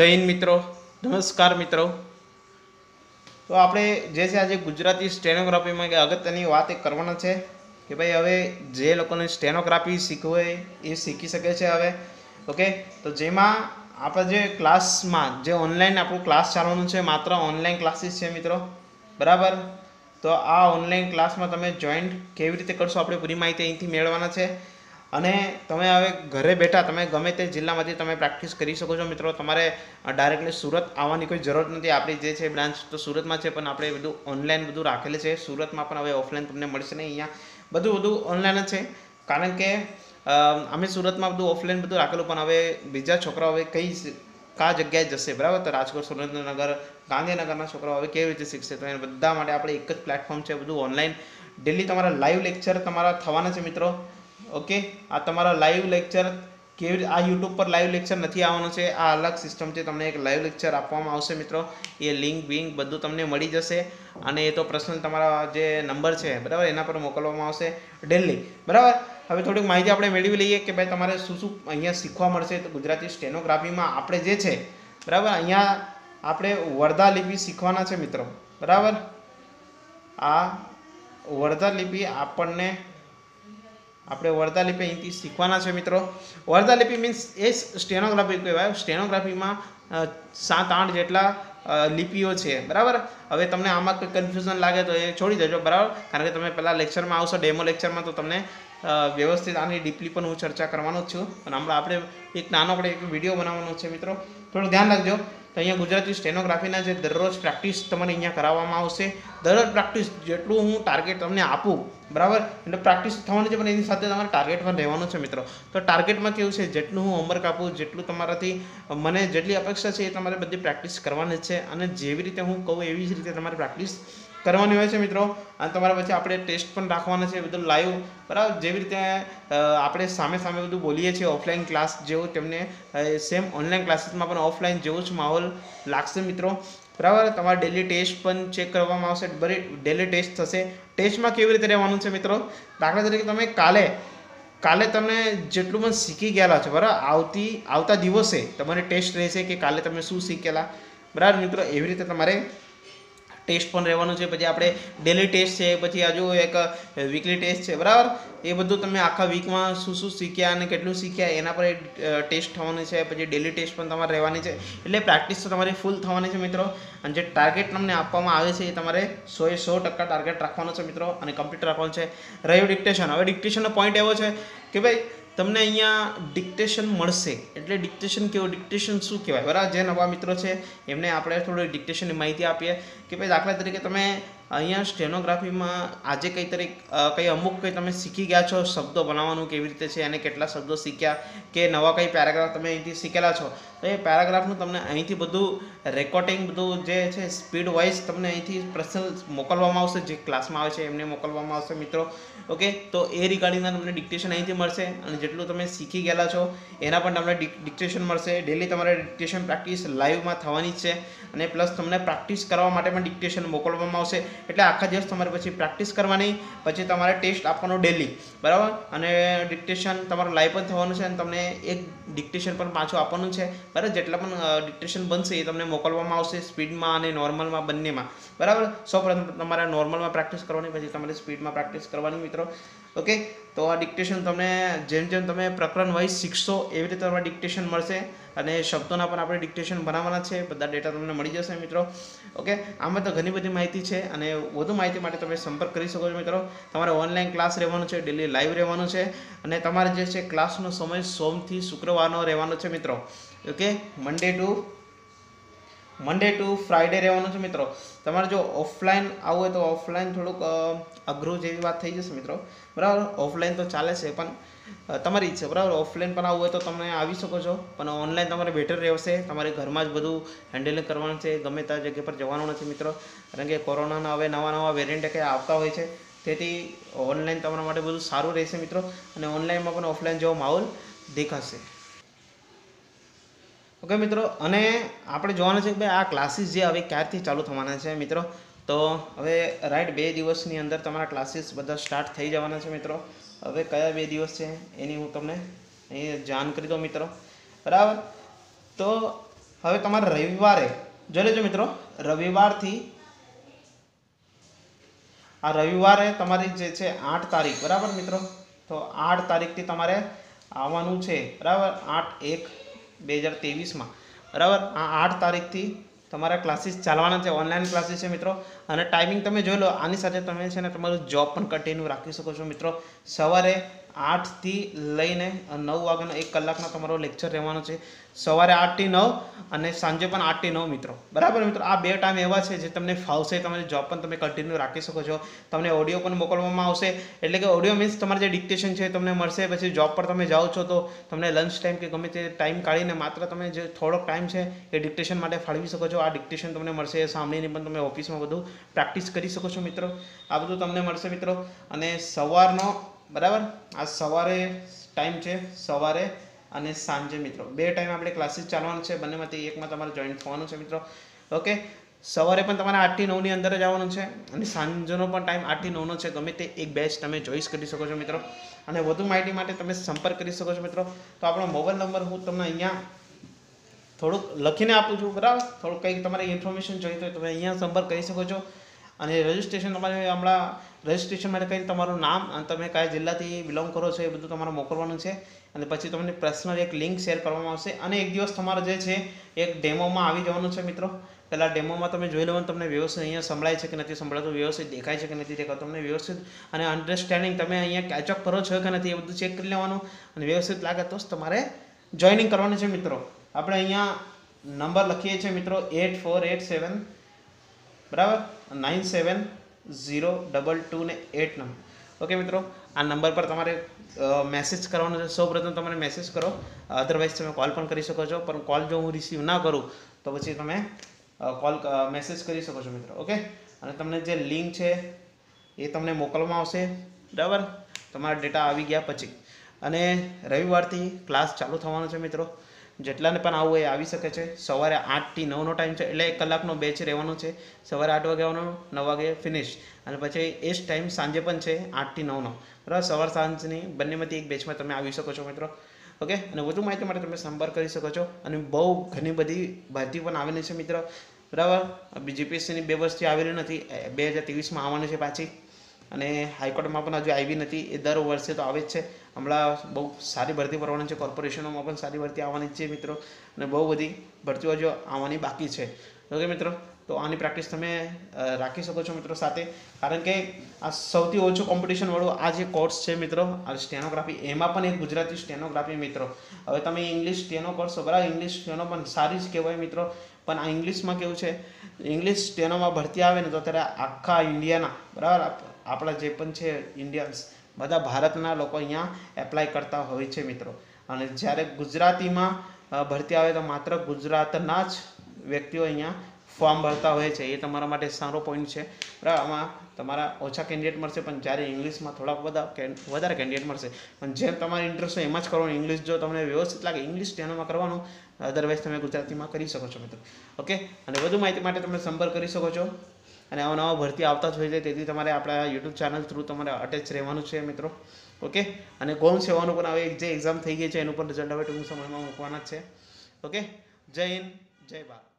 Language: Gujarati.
જય મિત્રો. નમસ્કાર મિત્રો. તો આપણે જે છે આજે ગુજરાતી સ્ટેનોગ્રાફીમાં કે અગત્યની વાત એક કરવાના છે કે ભાઈ હવે જે લોકોને સ્ટેનોગ્રાફી શીખવે એ શીખી શકે છે હવે. ઓકે? તો જેમાં આપણે જે ક્લાસમાં જે ઓનલાઈન આપણું ક્લાસ ચાલવાનું છે, માત્ર ઓનલાઈન ક્લાસીસ છે મિત્રો. બરાબર? તો આ ઓનલાઈન ક્લાસમાં તમે જોઈન્ટ કેવી રીતે કરશો આપણે પૂરી માહિતી અહીંથી મેળવવાના છે. અને તમે હવે ઘરે બેઠા તમે ગમે તે જિલ્લામાંથી તમે પ્રેક્ટિસ કરી શકો છો. મિત્રો, તમારે ડાયરેક્ટલી સુરત આવવાની કોઈ જરૂર નથી. આપણી જે છે બ્રાન્ચ તો સુરતમાં છે, પણ આપણે બધું ઓનલાઈન બધું રાખેલું છે. સુરતમાં પણ હવે ઓફલાઈન તમને મળશે નહીં અહીંયા. બધું બધું ઓનલાઈન જ છે. કારણ કે અમે સુરતમાં બધું ઓફલાઈન બધું રાખેલું, પણ હવે બીજા છોકરાઓ હવે કઈ કા જગ્યાએ જશે? બરાબર? તો રાજકોટ, સુરેન્દ્રનગર, ગાંધીનગરના છોકરાઓ હવે કેવી રીતે શીખશે? તો એને બધા માટે આપણે એક જ પ્લેટફોર્મ છે, બધું ઓનલાઈન ડેલી તમારા લાઈવ લેક્ચર તમારા થવાના છે, મિત્રો. ઓકે? આ તમારા લાઈવ લેક્ચર કેવી આ યુટ્યુબ પર લાઈવ લેક્ચર નથી આવવાનું છે. આ અલગ સિસ્ટમ છે. તમને એક લાઈવ લેક્ચર આપવામાં આવશે મિત્રો. એ લિંક બિંક બધું તમને મળી જશે. અને એ તો પર્સનલ તમારા જે નંબર છે, બરાબર? એના પર મોકલવામાં આવશે ડેલી બરાબર? હવે થોડીક માહિતી આપણે મેળવી લઈએ કે ભાઈ તમારે શું શું અહીંયા શીખવા મળશે. તો ગુજરાતી સ્ટેનોગ્રાફીમાં આપણે જે છે, બરાબર? અહીંયા આપણે વરદા લિપિ શીખવાના છે મિત્રો. બરાબર? આ વરદા લિપિ આપણને આપણે વર્ધા લિપિ અહીંથી શીખવાના છે મિત્રો. વર્ધા લિપિ મીન્સ એ સ્ટેનોગ્રાફી કહેવાય. સ્ટેનોગ્રાફીમાં સાત, આઠ જેટલા લિપિઓ છે. બરાબર? હવે તમને આમાં કોઈ કન્ફ્યુઝન લાગે તો એ છોડી દેજો. બરાબર? કારણ કે તમે પહેલાં લેક્ચરમાં આવશો ડેમો લેક્ચરમાં તો તમને વ્યવસ્થિત આની ડીપલી પણ હું ચર્ચા કરવાનો જ છું. અને હમણાં આપણે એક નાનો, આપણે એક વીડિયો બનાવવાનો છે મિત્રો. થોડું ધ્યાન રાખજો. તો અહીંયા ગુજરાતી સ્ટેનોગ્રાફીના જે દરરોજ પ્રેક્ટિસ તમારે અહીંયા કરાવવામાં આવશે. દરરોજ પ્રેક્ટિસ જેટલું હું ટાર્ગેટ તમને આપું, બરાબર? એટલે પ્રેક્ટિસ થવાની છે, પણ એની સાથે તમારે ટાર્ગેટ પણ રહેવાનું છે, મિત્રો. તો ટાર્ગેટમાં કેવું છે, જેટલું હું હોમવર્ક આપું, જેટલું તમારાથી, મને જેટલી અપેક્ષા છે એ તમારે બધી પ્રેક્ટિસ કરવાની છે. અને જેવી રીતે હું કહું એવી જ રીતે તમારે પ્રેક્ટિસ કરવાની હોય છે મિત્રો. અને તમારા પછી આપણે ટેસ્ટ પણ રાખવાના છે બધું લાઈવ બરાબર? જેવી રીતે આપણે સામે સામે બધું બોલીએ છીએ ઓફલાઈન ક્લાસ જેવું તેમને સેમ ઓનલાઈન ક્લાસીસમાં પણ ઓફલાઈન જેવું જ માહોલ લાગશે મિત્રો. બરાબર? તમારે ડેલી ટેસ્ટ પણ ચેક કરવામાં આવશે. બરી ડેલી ટેસ્ટ થશે. ટેસ્ટમાં કેવી રીતે રહેવાનું છે મિત્રો? દાખલા તરીકે તમે કાલે કાલે તમે જેટલું પણ શીખી ગયેલા છો, બરાબર? આવતી, આવતા દિવસે તમારે ટેસ્ટ રહેશે કે કાલે તમે શું શીખેલા? બરાબર મિત્રો? એવી રીતે તમારે ટેસ્ટ પણ રહેવાનું છે, પછી આપણે ડેલી ટેસ્ટ છે, પછી હજુ એક વીકલી ટેસ્ટ છે, બરાબર? એ બધું તમે આખા વીકમાં શું શું શીખ્યા અને કેટલું શીખ્યા, એના પર ટેસ્ટ થવાનું છે, પછી ડેલી ટેસ્ટ પણ તમારે રહેવાની છે, એટલે પ્રેક્ટિસ તો તમારી ફૂલ થવાની છે મિત્રો, અને જે ટાર્ગેટ તમને આપવામાં આવે છે, એ તમારે સો એ સો ટકા ટાર્ગેટ રાખવાનો છે મિત્રો, અને કમ્પ્લીટ રાખવાનું છે. રહ્યું ડિક્ટેશન હવે ડિક્ટેશનનો પોઈન્ટ એવો છે કે ભાઈ તમને અહીંયા ડિક્ટેશન મળશે. એટલે ડિક્ટેશન કેવું? ડિક્ટેશન શું કહેવાય? બરાબર? જે નવા મિત્રો છે, એમને આપણે થોડી ડિક્ટેશનની માહિતી આપીએ કે ભાઈ દાખલા તરીકે તમે અહીંયા સ્ટેનોગ્રાફીમાં આજે કઈ તરીક કઈ અમુક કંઈ તમે શીખી ગયા છો શબ્દો બનાવવાનું કેવી રીતે છે અને કેટલા શબ્દો શીખ્યા કે નવા કઈ પેરાગ્રાફ તમે અહીંથી શીખેલા છો. તો એ પેરાગ્રાફનું તમને અહીંથી બધું રેકોર્ડિંગ બધું જે છે સ્પીડ વાઇઝ તમને અહીંથી પર્સનલ મોકલવામાં આવશે, જે ક્લાસમાં આવે છે એમને મોકલવામાં આવશે મિત્રો. ઓકે? તો એ રિગાર્ડિંગના તમને ડિક્ટેશન અહીંથી મળશે અને જેટલું તમે શીખી ગયેલા છો, એના પણ તમને ડિક્ટેશન મળશે. ડેલી તમારે ડિક્ટેશન પ્રેક્ટિસ લાઈવમાં થવાની જ છે અને પ્લસ તમને પ્રેક્ટિસ કરવા માટે પણ ડિક્ટેશન મોકલવામાં આવશે. એટલે આખા દિવસ તમારે પછી પ્રેક્ટિસ કરવાની, પછી તમારે ટેસ્ટ આપવાનો ડેલી બરાબર? અને ડિક્ટેશન તમારું લાઈવ પણ થવાનું છે અને તમને એક ડિક્ટેશન પણ પાછું આપવાનું છે. બરાબર? જેટલા પણ ડિક્ટેશન બનશે એ તમને મોકલવામાં આવશે સ્પીડમાં અને નોર્મલમાં બંનેમાં. બરાબર? સૌપ્રથમ તમારે નોર્મલમાં પ્રેક્ટિસ કરવાની, પછી તમારે સ્પીડમાં પ્રેક્ટિસ કરવાની મિત્રો. ઓકે? તો આ ડિક્ટેશન તમને જેમ જેમ તમે પ્રકરણ વાઇઝ શીખશો, એવી રીતે તમારે ડિક્ટેશન મળશે. અને શબ્દોના પણ આપણે ડિક્ટેશન બનાવવાના છે. બધા ડેટા તમને મળી જશે મિત્રો. ઓકે? આમાં તો ઘણી બધી માહિતી છે અને વધુ માહિતી માટે તમે સંપર્ક કરી શકો છો મિત્રો. તમારે ઓનલાઈન ક્લાસ રહેવાનું છે ડેલી લાઈવ રહેવાનું છે. અને તમારે જે છે ક્લાસનો સમય સોમથી શુક્રવારનો રહેવાનો છે મિત્રો. Okay? Monday to Monday to Friday રહેવાનું છે મિત્રો. તમારે જો ઓફલાઈન આવવું હોય તો ઓફલાઈન થોડુંક અઘરું જેવી વાત થઈ જશે મિત્રો. બરાબર? ઓફલાઈન તો ચાલે છે, પણ તમારી ઈચ્છા, બરાબર? ઓફલાઈન પણ આવવું હોય તો તમે આવી શકો છો. પણ ઓનલાઈન તમારે બેટર રહેશે. તમારે ઘરમાં જ બધું હેન્ડલિંગ કરવાનું છે. ગમે ત્યાં જગ્યા પર જવાનું નથી મિત્રો. કારણ કે કોરોનાના હવે નવા નવા વેરિયન્ટ કંઈ આવતા હોય છે. તેથી ઓનલાઈન તમારા માટે બધું સારું રહેશે મિત્રો. અને ઓનલાઈનમાં પણ ઓફલાઈન જેવો માહોલ દેખાશે. ઓકે, મિત્રો, અને આપણે જોવાનું છે કે ભાઈ આ ક્લાસીસ જે હવે ક્યારથી ચાલુ થવાના છે, મિત્રો? તો હવે રાઈટ બે દિવસની અંદર તમારા ક્લાસીસ બધા સ્ટાર્ટ થઈ જવાના છે, મિત્રો. હવે કયા બે દિવસ છે એની હું તમને અહીં જાણ કરી દઉં, મિત્રો. બરાબર? તો હવે તમારે રવિવારે, જોઈ લેજો, મિત્રો, રવિવારથી આ રવિવારે તમારી જે છે આઠ તારીખ, બરાબર, મિત્રો? તો આઠ તારીખથી તમારે આવવાનું છે, બરાબર? આઠ, એક બે હજાર ત્રેવીસમાં. બરાબર? આ આઠ તારીખથી તમારા ક્લાસીસ ચાલવાના છે ઓનલાઈન ક્લાસીસ છે મિત્રો. અને ટાઈમિંગ તમે જોઈ લો, આની સાથે તમે છે ને તમારું જોબ પણ કન્ટિન્યુ રાખી શકો છો મિત્રો. સવારે આઠથી લઈને નવ વાગ્યાનો એક કલાકનો તમારો લેક્ચર રહેવાનો છે. સવારે આઠથી નવ અને સાંજે પણ આઠથી નવ મિત્રો. બરાબર મિત્રો? આ બે ટાઈમ એવા છે જે તમને ફાવશે. તમારી જોબ પણ તમે કન્ટિન્યુ રાખી શકો છો. તમને ઓડિયો પણ મોકલવામાં આવશે. એટલે કે ઓડિયો મીન્સ તમારે જે ડિક્ટેશન છે તમને મળશે. પછી જોબ પર તમે જાઓ છો તો તમને લંચ ટાઈમ કે ગમે તે ટાઈમ કાઢીને માત્ર તમે જે થોડોક ટાઈમ છે એ ડિક્ટેશન માટે ફાળવી શકો છો. આ ડિક્ટેશન તમને મળશે. સાંભળીને પણ તમે ઓફિસમાં બધું પ્રેક્ટિસ કરી શકો છો મિત્રો. આ બધું તમને મળશે મિત્રો. અને સવારનો બરાબર? આ સવારે ટાઈમ છે, સવારે અને સાંજે મિત્રો. બે ટાઈમ આપણે ક્લાસીસ ચાલવાનું છે, બંનેમાંથી એકમાં તમારે જોઈન થવાનું છે મિત્રો. ઓકે સવારે પણ તમારે આઠથી નવની અંદર જ આવવાનું છે અને સાંજનો પણ ટાઈમ આઠથી નવનો છે. ગમે તે એક બેચ તમે ચોઈસ કરી શકો છો મિત્રો. અને વધુ માહિતી માટે તમે સંપર્ક કરી શકો છો મિત્રો. તો આપણો મોબાઈલ નંબર હું તમને અહીંયા થોડુંક લખીને આપું છું. બરાબર? થોડુંક કંઈક તમારે ઇન્ફોર્મેશન જોઈતી હોય તમે અહીંયા સંપર્ક કરી શકો છો. અને રજિસ્ટ્રેશન તમારે હમણાં રજિસ્ટ્રેશન માટે કંઈ તમારું નામ અને તમે કયા જિલ્લાથી બિલોંગ કરો છો એ બધું તમારે મોકલવાનું છે. અને પછી તમને પર્સનલ એક લિંક શેર કરવામાં આવશે. અને એક દિવસ તમારે જે છે, એક ડેમોમાં આવી જવાનું છે મિત્રો. પહેલાં ડેમોમાં તમે જોઈ લેવાનું તમને વ્યવસ્થિત અહીંયા સંભળાય છે કે નથી સંભળાતું, વ્યવસ્થિત દેખાય છે કે નથી દેખાતું, તમને વ્યવસ્થિત અને અન્ડરસ્ટેન્ડિંગ તમે અહીંયા કેચઅપ કરો છો કે નથી એ બધું ચેક કરી લેવાનું અને વ્યવસ્થિત લાગે તો તમારે જોઈનિંગ કરવાનું છે મિત્રો. આપણે અહીંયા નંબર લખીએ છીએ મિત્રો એટ ફોર એટ સેવન બરાબર? Nine seven zero double two ને એટ નંબર ઓકે મિત્રો આ નંબર પર તમારે મેસેજ કરવાનો છે સૌપ્રથમ તમારે મેસેજ કરો અધરવાઇઝ તમે કોલ પણ કરી શકો છો પણ કોલ જો હું રિસીવ ના કરું તો પછી તમે કોલ મેસેજ કરી શકો છો મિત્રો ઓકે અને તમને જે લિંક છે એ તમને મોકલવામાં આવશે બરાબર તમારા ડેટા આવી ગયા પછી અને રવિવારથી ક્લાસ ચાલુ થવાનો છે મિત્રો જેટલાને પણ આવવું એ આવી શકે છે. સવારે આઠથી નવનો ટાઈમ છે. એટલે એક કલાકનો બેચ રહેવાનો છે. સવારે આઠ વાગે આવવાનો, નવ વાગે ફિનિશ અને પછી એ જ ટાઈમ સાંજે પણ છે, આઠથી નવનો. બરાબર? સવાર સાંજની બંનેમાંથી એક બેચમાં તમે આવી શકો છો મિત્રો. ઓકે? અને વધુ માહિતી માટે તમે સંપર્ક કરી શકો છો. અને બહુ ઘણી બધી ભરતી પણ આવેલી છે મિત્રો. બરાબર? જીપીએસસીની બે વર્ષથી આવેલી નથી. બે હજાર ત્રેવીસમાં આવવાની છે પાછી. અને હાઈકોર્ટમાં પણ હજુ આવી નથી. એ દર વર્ષે તો આવે જ છે. હમણાં બહુ સારી ભરતી ભરવાની છે કોર્પોરેશનોમાં પણ સારી ભરતી આવવાની છે મિત્રો. અને બહુ બધી ભરતીઓ જો આવવાની બાકી છે. ઓકે મિત્રો, તો આની પ્રેક્ટિસ તમે રાખી શકો છો મિત્રો સાથે. કારણ કે આ સૌથી ઓછું કોમ્પિટિશનવાળું આ જે કોર્સ છે મિત્રો, આ સ્ટેનોગ્રાફી એમાં પણ એક ગુજરાતી સ્ટેનોગ્રાફી મિત્રો. હવે તમે ઇંગ્લિશ સ્ટેનો કરશો બરાબર ઇંગ્લિશ સ્ટેનો પણ સારી જ કહેવાય મિત્રો. પણ આ ઇંગ્લિશમાં કેવું છે ઇંગ્લિશ સ્ટેનોમાં ભરતી આવે ને તો ત્યારે આખા ઇન્ડિયાના બરાબર આપણા જે પણ છે ઇન્ડિયન્સ બધા ભારતના લોકો અહીંયા એપ્લાય કરતા હોય છે મિત્રો. અને જ્યારે ગુજરાતીમાં ભરતી આવે તો માત્ર ગુજરાતના જ વ્યક્તિઓ અહીંયા ફોર્મ ભરતા હોય છે. એ તમારા માટે સારો પોઈન્ટ છે. બરાબર? આમાં તમારા ઓછા કેન્ડિડેટ મળશે, પણ જ્યારે ઇંગ્લિશમાં થોડાક બધા વધારે કેન્ડિડેટ મળશે. પણ જેમ તમારે ઇન્ટરેસ્ટ હોય એમાં જ કરવાનું. ઇંગ્લિશ જો તમને વ્યવસ્થિત લાગે, ઇંગ્લિશ ધ્યાનમાં કરવાનું અદરવાઇઝ તમે ગુજરાતીમાં કરી શકો છો મિત્રો. ઓકે અને વધુ માહિતી માટે તમે સંપર્ક કરી શકો છો. અને આવા નવા ભરતી આવતા જ હોય છે, તેથી તમારે આપણા યુટ્યુબ ચેનલ થ્રુ તમારે અટેચ રહેવાનું છે મિત્રો. ઓકે અને ગૌણ સેવાનું પણ હવે જે એક્ઝામ થઈ ગઈ છે, એનું પણ રિઝલ્ટ હવે ટૂંક સમયમાં મૂકવાના છે. ઓકે જય હિન્દ, જય ભારત.